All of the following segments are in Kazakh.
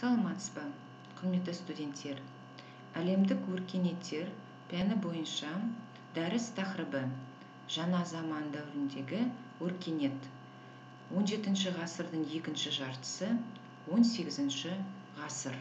саламатсызбы құрметті студенттер әлемдік өркениеттер пәні бойынша дәріс тақырыбы жаңа заман дәуіріндегі өркениет 17 ғасырдың екінші жартысы 18 ғасыр.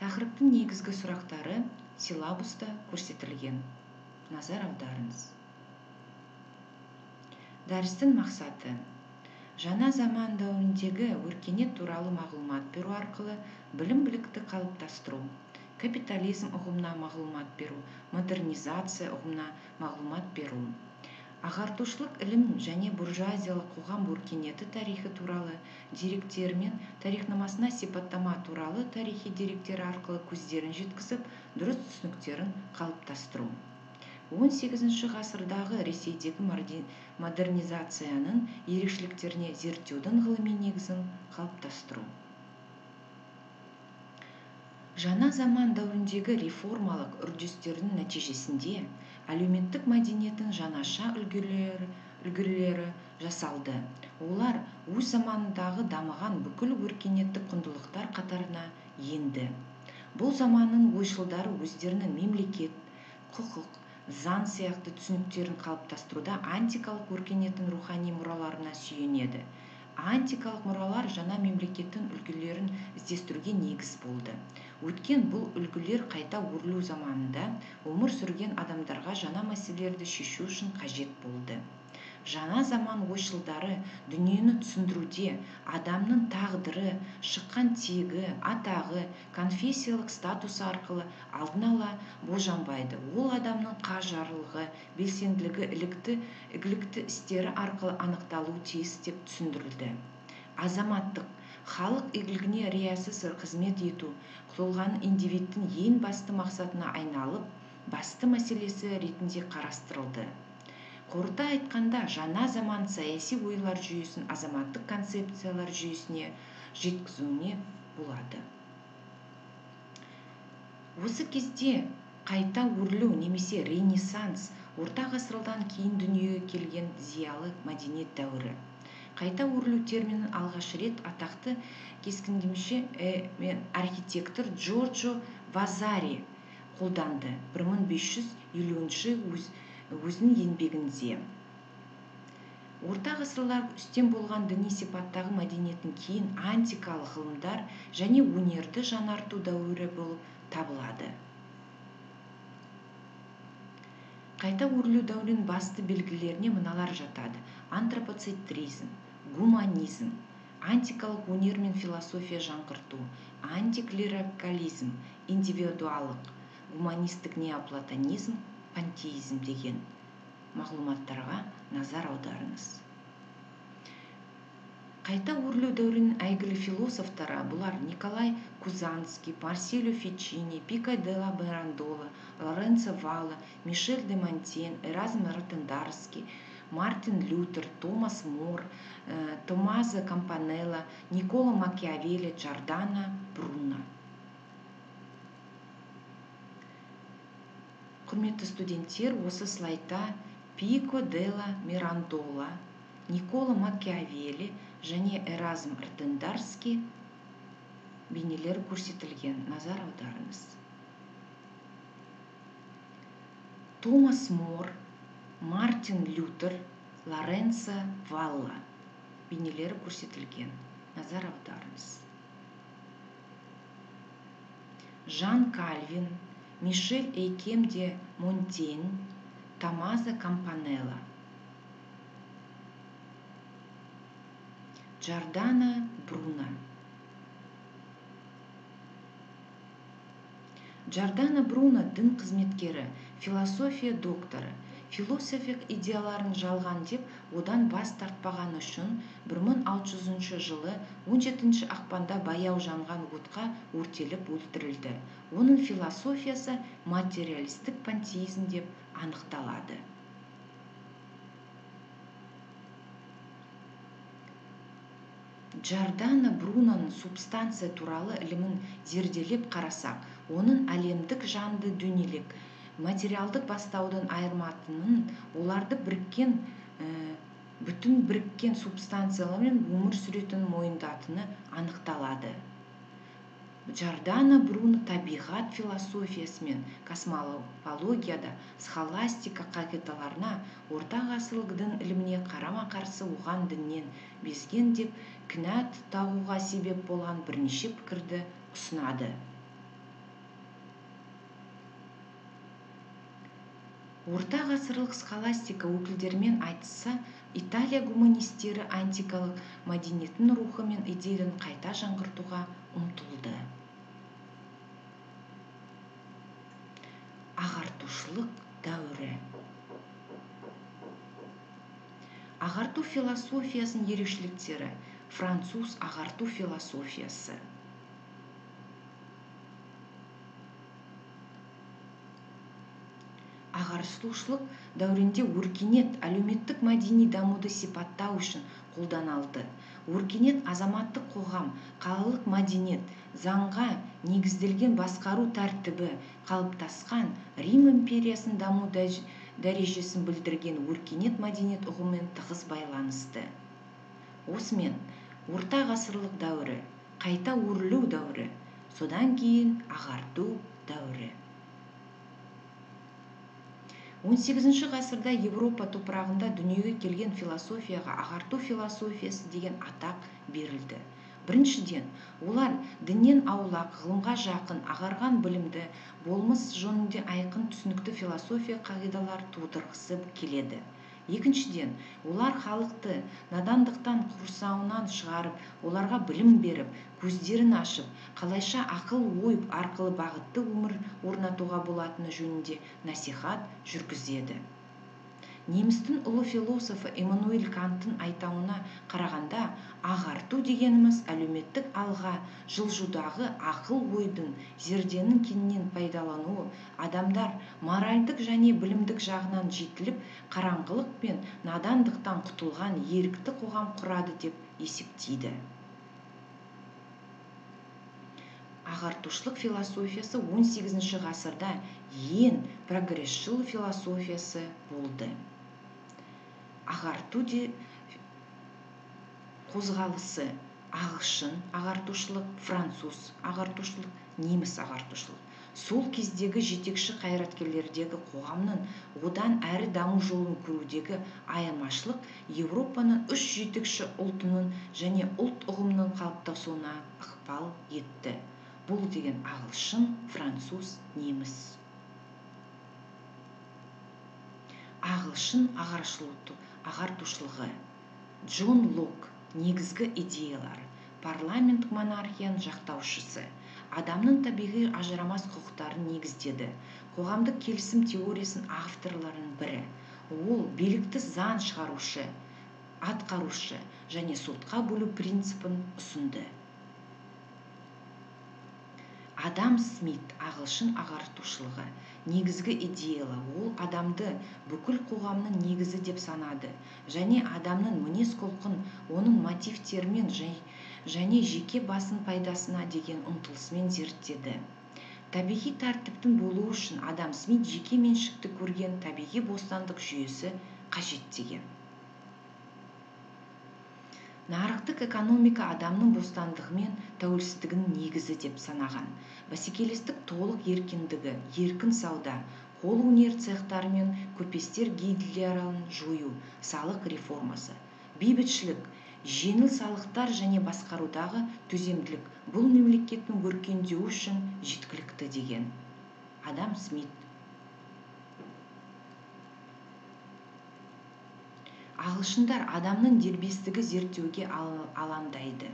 Тақырыптың негізгі сұрақтары силабуста көрсетілген. Назар аударыңыз. Дәрістің мақсаты жаңа заман дәуіріндегі өркениет туралы мағлұмат беру арқылы білім білікті қалыптастыру капитализм ұғымына мағлұмат беру модернизация ұғымына мағлұмат беру ағартушылық ілім және буржуазиялық қоғам өркениеті тарихы туралы деректер мен тарихнамасына сипаттама туралы тарихи деректер арқылы көздерін жеткізіп дұрыс түсініктерін қалыптастыру. 18 ғасырдағы ресейдегі модернизацияның ерекшеліктеріне зерттеудің ғылыми негізін қалыптастыру. Жаңа заман дәуіріндегі реформалық үрдістердің нәтижесінде әлеуметтік мәдениеттің жаңаша үлгілері жасалды. Олар өз заманындағы дамыған бүкіл өркениеттік құндылықтар қатарына енді. Бұл заманның ойшылдары өздерінің мемлекет құқық заң сияқты түсініктерін қалыптастыруда антикалық өркениеттің рухани мұраларына сүйенеді. Антикалық мұралар жаңа мемлекеттің үлгілерін іздестіруге негіз болды. Өткен бұл үлгілер қайта өрлеу заманында өмір сүрген адамдарға жаңа мәселелерді шешу үшін қажет болды. Жаңа заман ойшылдары дүниені түсіндіруде адамның тағдыры шыққан тегі атағы конфессиялық статусы арқылы алдын ала болжанбайды. Ол адамның қажырлылығы белсенділігі ілікті игілікті істері арқылы анықталуы тиіс деп түсіндірілді. Азаматтық халық игілігіне риясыз қызмет ету тұлғаның индивидтің ең басты мақсатына айналып басты мәселесі ретінде қарастырылды. Қорыта айтқанда жаңа заман саяси ойлар жүйесін азаматтық концепциялар жүйесіне жеткізуіне болады. Осы кезде қайта өрлеу немесе ренессанс орта ғасырдан кейін дүниеге келген зиялы мәдениет дәуірі. Қайта өрлеу терминін алғаш рет атақты кескіндемеші мен архитектор джорджо вазари қолданды. 1550 өзінің еңбегінде. Орта ғасырлар үстем болған діни сипаттағы мәдениеттің кейін антикалық ғылымдар және өнерді жаңарту дәуірі болып табылады. Қайта өрлеу дәуірінің басты белгілеріне мыналар жатады. Антропоцентризм гуманизм антикалық өнер мен философия жаңғырту антиклерикализм индивидуалдық гуманистік неоплатонизм пантеизм деген мағлұматтарға назар аударыңыз қайта өрлеу дәуірінің әйгілі философтары бұлар николай кузанский марселио фичини пико де ла Берандола, лоренцо валла мишель де монтен эразм ротендарский мартин лютер томас мор э, томазо кампанелла никола макиавелли джордана бруно Құрметті студенттер осы слайдта пико делла мирандола никола макиавелли және эразм ртендарский бейнелер көрсетілген. Назар аударыңыз. Томас мор мартин лютер лоренцо валла бейнелері көрсетілген. Назар аударыңыз. Жан кальвин мишель эйкем де монтень томазо кампанелла джордана бруно. Джордана бруно дін қызметкері философия докторы философик идеяларын жалған деп одан бас тартпағаны үшін 1600 жылы 17 ақпанда баяу жанған отқа өртеліп өлтірілді. Оның философиясы материалистік пантеизм деп анықталады. Джордано бруноның субстанция туралы ілімін зерделеп қарасақ оның әлемдік жанды дүниелік материалдық бастаудың айырматынын оларды біріккен ә, бүтін біріккен субстанциялармен өмір сүретінін мойындатыны анықталады. Джордано бруно табиғат философиясы мен космологияда схоластика қағидаларына орта ғасырлық дін іліміне қарама қарсы оған діннен безген деп кінә тағуға себеп болған бірнеше пікірді ұсынады. Орта ғасырлық схоластика өкілдерімен айтысса италия гуманистері антикалық мәдениеттің рухы мен идеяларын қайта жаңғыртуға ұмтылды. Ағартушылық дәуірі. Ағарту философиясының ерекшеліктері. Француз ағарту философиясы. Ағартушылық дәуірінде өркениет әлеуметтік мәдени дамуды сипаттау үшін қолданылды өркениет азаматтық қоғам қалалық мәдениет заңға негізделген басқару тәртібі қалыптасқан рим империясының даму дәрежесін білдірген өркениет мәдениет ұғымымен тығыз байланысты. Осымен орта ғасырлық дәуірі қайта өрлеу дәуірі содан кейін ағарту дәуірі. 18 ғасырда еуропа топырағында дүниеге келген философияға ағарту философиясы деген атақ берілді. Біріншіден олар діннен аулақ ғылымға жақын ағарған білімді болмыс жөнінде айқын түсінікті философия қағидалар тудырғысы келеді. Екіншіден олар халықты надандықтан құрсауынан шығарып оларға білім беріп көздерін ашып қалайша ақыл ой арқылы бағытты өмір орнатуға болатыны жөнінде насихат жүргізеді. Немістің ұлы философы эммануэль канттың айтауына қарағанда ағарту дегеніміз әлеуметтік алға жылжудағы ақыл ойдың зерденің кеңінен пайдалануы адамдар моральдық және білімдік жағынан жетіліп қараңғылық пен надандықтан құтылған ерікті қоғам құрады деп есептейді. Ағартушылық философиясы 18 ғасырда ең прогресшіл философиясы болды. Ағарту де қозғалысы ағылшын ағартушылық француз ағартушылық неміс ағартушылық. Сол кездегі жетекші қайраткерлердегі қоғамның одан әрі даму жолын көрудегі айырмашылық еуропаның үш жетекші ұлтының және ұлт ұғымының қалыптасуына ықпал етті. Бұл деген ағылшын француз неміс. Ағылшын ағартушылығы джон лок негізгі идеялар парламент монархияның жақтаушысы адамның табиғи ажырамас құқықтарын негіздеді қоғамдық келісім теориясының авторларының бірі ол билікті заң шығарушы атқарушы және сотқа бөлу принципін ұсынды. Адам смит ағылшын ағартушылығы негізгі идеялы. Ол адамды бүкіл қоғамның негізі деп санады және адамның мінез құлқын оның мотивтерімен және жеке басын пайдасына деген ұмтылысымен зерттеді. Табиғи тәртіптің болуы үшін адам смит жеке меншікті көрген табиғи бостандық жүйесі қажет деген. Нарықтық экономика адамның бостандығы мен тәуелсіздігінің негізі деп санаған. Бәсекелестік толық еркіндігі еркін сауда қол өнер цехтары мен көпестер гильдияларын жою салық реформасы бейбітшілік жеңіл салықтар және басқарудағы төзімділік бұл мемлекеттің өркендеуі үшін жеткілікті деген. Адам смит. Ағылшындар адамның дербестігі зерттеуге алаңдайды.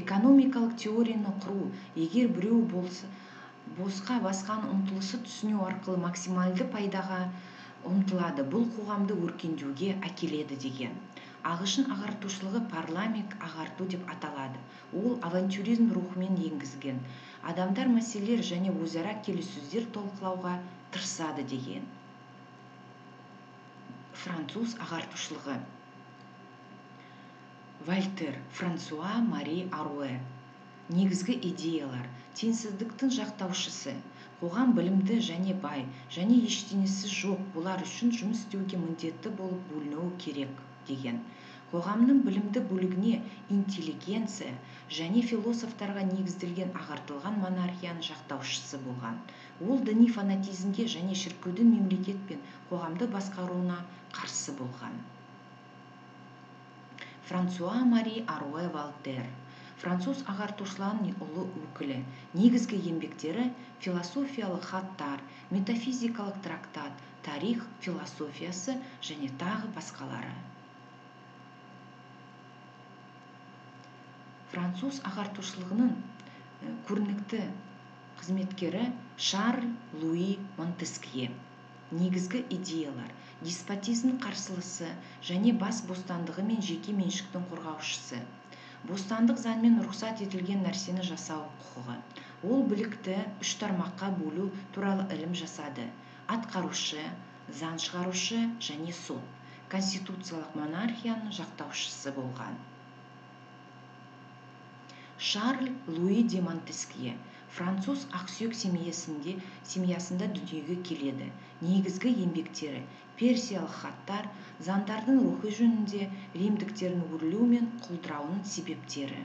Экономикалық теорияны құру егер біреу болса босқа басқан ұмтылысы түсіну арқылы максималды пайдаға ұмтылады бұл қоғамды өркендеуге әкеледі деген. Ағылшын ағартушылығы парламент ағарту деп аталады. Ол авантюризм рухымен енгізген. Адамдар мәселелер және өзара келіссөздер талқылауға тырысады деген. Француз ағартушылығы. Вольтер франсуа мари аруэ. Негізгі идеялар теңсіздіктің жақтаушысы қоғам білімді және бай және ештеңесі жоқ бұлар үшін жұмыс істеуге міндетті болып бөлінуі керек деген. Қоғамның білімді бөлігіне интеллигенция және философтарға негізделген ағартылған монархияның жақтаушысы болған. Ол діни фанатизмге және шіркеудің мемлекет пен қоғамды басқаруына қарсы болған. Франсуа мари аруэ вольтер француз ағартушыларының ұлы өкілі. Негізгі еңбектері философиялық хаттар метафизикалық трактат тарих философиясы және тағы басқалары. Француз ағартушылығының көрнекті қызметкері шарль луи монтескье. Негізгі идеялар деспотизм қарсылысы және бас бостандығы мен жеке меншіктің қорғаушысы. Бостандық заңмен рұқсат етілген нәрсені жасау құқығы. Ол білікті үш тармаққа бөлу туралы ілім жасады. Атқарушы заң шығарушы және сот. Конституциялық монархияның жақтаушысы болған. Шарль луи де монтескье француз ақсүйек семьясында, семьясында дүниеге келеді. Негізгі еңбектері персиялық хаттар заңдардың рухы жөнінде римдіктердің өрлеу мен құлдырауының себептері.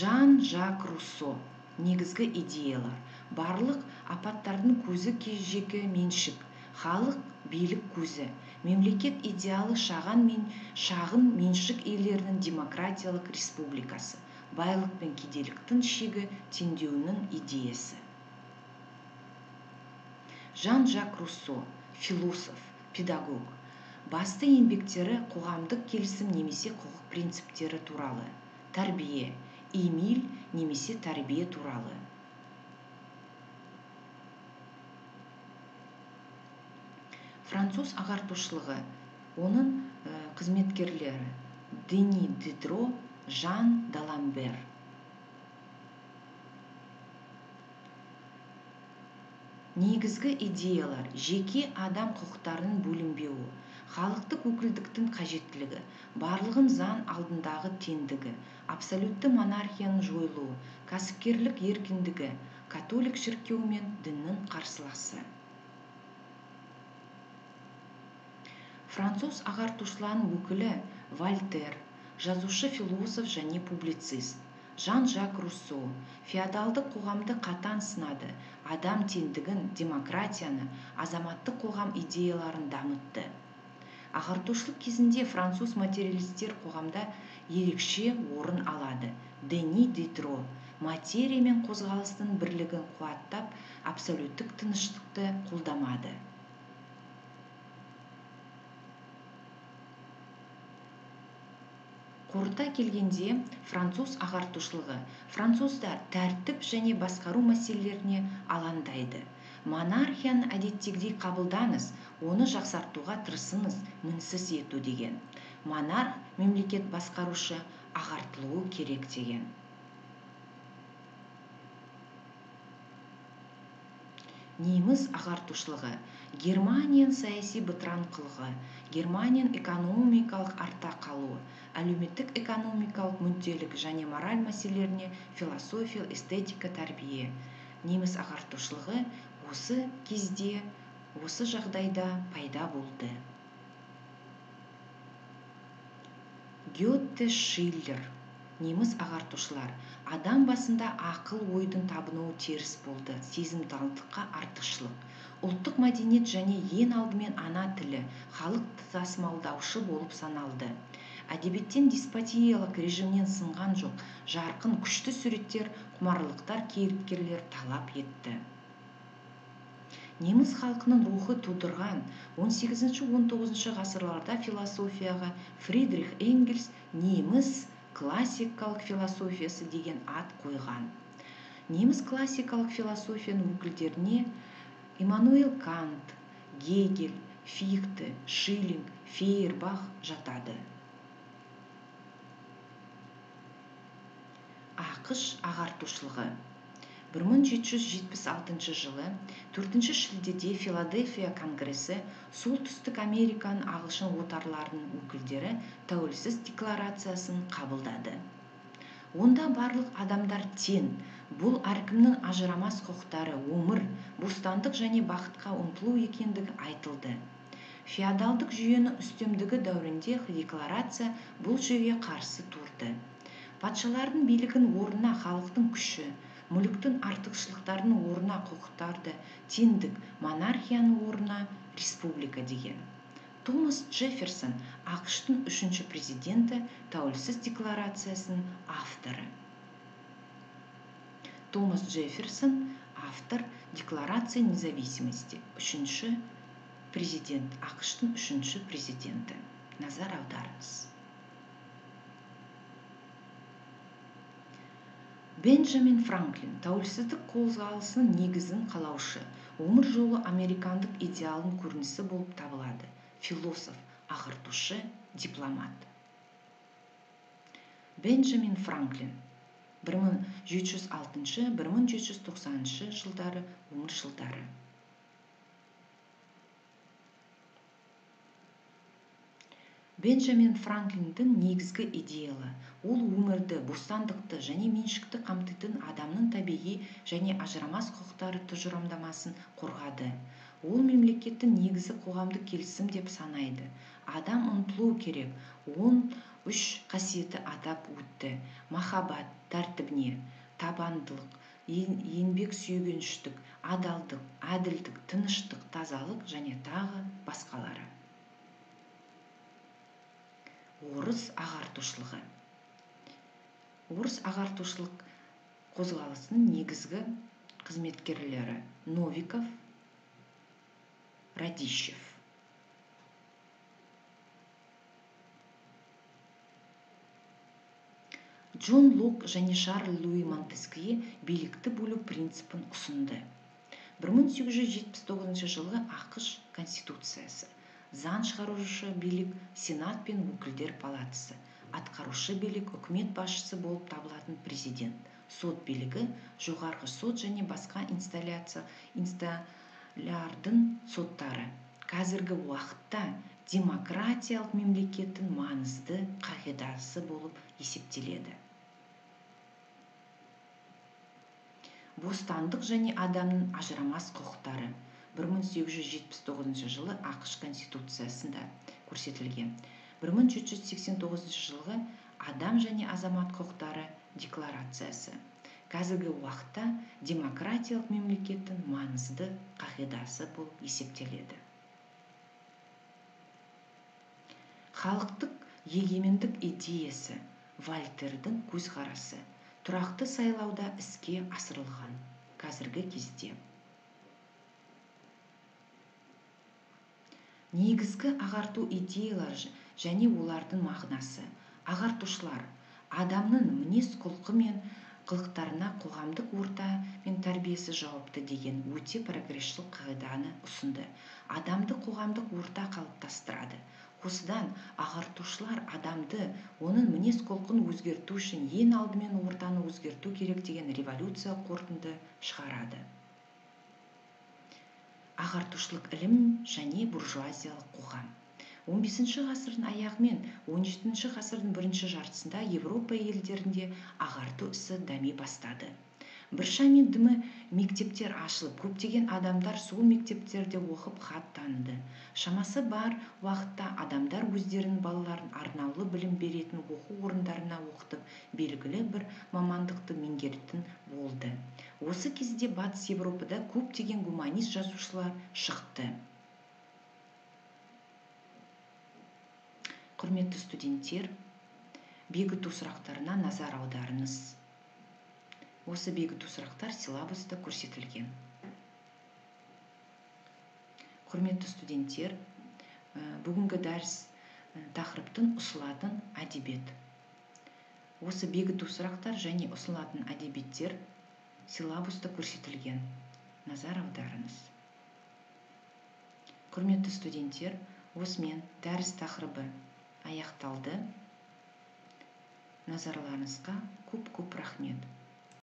Жан жак руссо негізгі идеялар. Барлық апаттардың көзі жеке меншік халық билік көзі. Мемлекет идеалы шаған мен шағын меншік иелерінің демократиялық республикасы. Байлық пен кедейліктің шегі теңдеуінің идеясы. Жан жак руссо философ педагог. Басты еңбектері қоғамдық келісім немесе құқық принциптері туралы. Тәрбие эмиль немесе тәрбие туралы. Француз ағартушылығы оның қызметкерлері дени дидро жан даламбер. Негізгі идеялар жеке адам құқықтарының бөлінбеуі халықтық өкілдіктің қажеттілігі барлығын заң алдындағы теңдігі абсолютті монархияның жойылуы кәсіпкерлік еркіндігі католик шіркеуі мен діннің қарсыласы. Француз ағартушыларының өкілі вольтер жазушы философ және публицист жан жак руссо феодалдық қоғамды қатаң сынады адам теңдігін демократияны азаматтық қоғам идеяларын дамытты. Ағартушылық кезінде француз материалистер қоғамда ерекше орын алады. Дени дидро материя мен қозғалыстың бірлігін қуаттап абсолюттік тыныштықты қолдамады. Қорыта келгенде француз ағартушылығы француздар тәртіп және басқару мәселелеріне алаңдайды. Монархияны әдеттегідей қабылдаңыз оны жақсартуға тырысыңыз мінсіз ету деген. Монарх мемлекет басқарушы ағартылуы керек деген. Неміс ағартушылығы германияның саяси бытыраңқылығы германияның экономикалық артта қалуы әлеуметтік экономикалық мүдделік және мораль мәселелеріне философия эстетика тәрбие. Неміс ағартушылығы осы кезде осы жағдайда пайда болды. Гете шиллер. Неміс ағартушылар адам басында ақыл ойдың табынуы теріс болды сезімталдыққа артықшылық. Ұлттық мәдениет және ең алдымен ана тілі халық тасымалдаушы болып саналды. Әдебиеттен деспотиялық режимнен сынған жоқ жарқын күшті суреттер құмарлықтар кейіпкерлер талап етті. Неміс халқының рухы тудырған 18-19 ғасырларда философияға фридрих энгельс неміс классикалық философиясы деген ат қойған. Неміс классикалық философияның өкілдеріне иммануил кант гегель фихте шиллинг фейербах жатады. Ақш ағартушылығы. 1776 жылы 4 шілдеде филадельфия конгресі солтүстік американың ағылшын отарларының өкілдері тәуелсіз декларациясын қабылдады. Онда барлық адамдар тең бұл әркімнің ажырамас құқықтары өмір бостандық және бақытқа ұмтылу екендігі айтылды. Феодалдық жүйенің үстемдігі дәуірінде декларация бұл жүйеге қарсы тұрды. Патшалардың билігін орнына халықтың күші мүліктің артықшылықтарының орнына құқықтарды теңдік монархияның орнына республика деген. Томас джефферсон ақш-тың үшінші президенті тәуелсіз декларациясының авторы. Томас джефферсон автор декларация независимости. Үшінші президент ақш-тың үшінші президенті. Назар аударыңыз. Бенджамин франклин тәуелсіздік қозғалысының негізін қалаушы өмір жолы американдық идеалдың көрінісі болып табылады. Философ ағартушы дипломат. Бенджамин франклин 1706-1790 жылдары өмір жылдары. Бенджамин франклиндің негізгі идеялы ол өмірді бостандықты және меншікті қамтитын адамның табиғи және ажырамас құқықтары тұжырымдамасын қорғады. Ол мемлекеттің негізі қоғамдық келісім деп санайды. Адам ұмтылуы керек. Он үш қасиеті атап өтті. Махаббат тәртібіне табандылық еңбек сүйгеншілік адалдық әділдік тыныштық тазалық және тағы басқалары. Орыс ағартушылығы. Орыс ағартушылық қозғалысының негізгі қызметкерлері новиков радищев. Джон лок және шарль луи монтескье билікті бөлу принципін ұсынды. 1879 жылғы ақш конституциясы. Заң шығарушы билік сенат пен өкілдер палатасы атқарушы билік үкімет басшысы болып табылатын президент сот билігі жоғарғы сот және басқа инсталярдың соттары. Қазіргі уақытта демократиялық мемлекеттің маңызды қағидасы болып есептеледі. Бостандық және адамның ажырамас құқықтары. 1879 жылы ақш конституциясында көрсетілген. 1789 жылғы адам және азамат құқықтары декларациясы. Қазіргі уақытта демократиялық мемлекеттің маңызды қағидасы болып есептеледі. Халықтық егемендік идеясы вальтердің көзқарасы тұрақты сайлауда іске асырылған қазіргі кезде. Негізгі ағарту идеялары және олардың мағынасы. Ағартушылар адамның мінез құлқы мен қылықтарына қоғамдық орта мен тәрбиесі жауапты деген өте прогресшіл қағиданы ұсынды. Адамды қоғамдық орта қалыптастырады. Осыдан ағартушылар адамды оның мінез құлқын өзгерту үшін ең алдымен ортаны өзгерту керек деген революция қорытынды шығарады. Ағартушылық ілім және буржуазиялық қоғам. 15 ғасырдың аяғы мен 17 ғасырдың бірінші жартысында еуропа елдерінде ағарту ісі дами бастады. Біршама мектептер ашылып көптеген адамдар сол мектептерде оқып хат таныды шамасы бар уақытта адамдар өздерінің балаларын арнаулы білім беретін оқу орындарына оқытып белгілі бір мамандықты меңгеретін болды. Осы кезде батыс еуропада көптеген гуманист жазушылар шықты. Құрметті студенттер бекіту сұрақтарына назар аударыңыз. Осы бекіту сұрақтар силабуста көрсетілген. Құрметті студенттер э, бүгінгі дәріс э, тақырыптың ұсынылатын әдебиет. Осы бекіту сұрақтар және ұсынылатын әдебиеттер силабуста көрсетілген. Назар аударыңыз. Құрметті студенттер осымен дәріс тақырыбы аяқталды. Назарларыңызға көп көп рахмет.